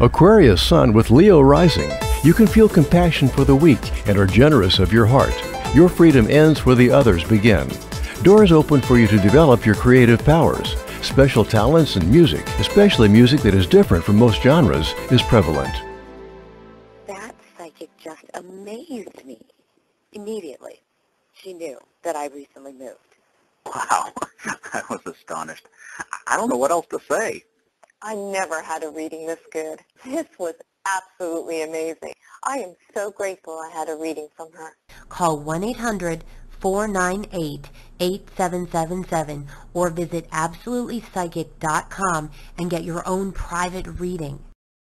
Aquarius Sun with Leo rising. You can feel compassion for the weak and are generous of your heart. Your freedom ends where the others begin. Doors open for you to develop your creative powers. Special talents and music, especially music that is different from most genres, is prevalent. That psychic just amazed me. Immediately, she knew that I recently moved. Wow, I was astonished. I don't know what else to say. I never had a reading this good. This was absolutely amazing. I am so grateful I had a reading from her. Call 1-800-498-8777 or visit absolutelypsychic.com and get your own private reading.